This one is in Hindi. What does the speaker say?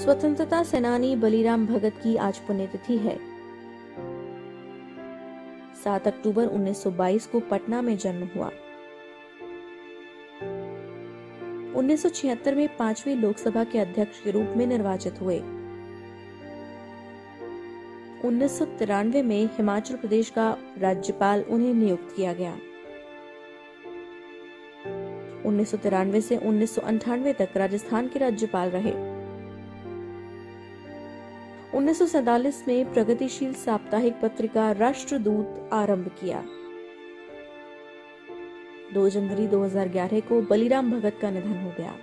स्वतंत्रता सेनानी बलीराम भगत की आज पुण्यतिथि है। 7 अक्टूबर 1922 को पटना में जन्म हुआ। 1976 में पांचवी लोकसभा के अध्यक्ष के रूप में निर्वाचित हुए। उन्नीस सौ तिरानवे में हिमाचल प्रदेश का राज्यपाल उन्हें नियुक्त किया गया। उन्नीस सौ तिरानवे से उन्नीस तक राजस्थान के राज्यपाल रहे। उन्नीस सौ सैंतालीस में प्रगतिशील साप्ताहिक पत्रिका राष्ट्रदूत आरंभ किया। 2 जनवरी 2011 को बलिराम भगत का निधन हो गया।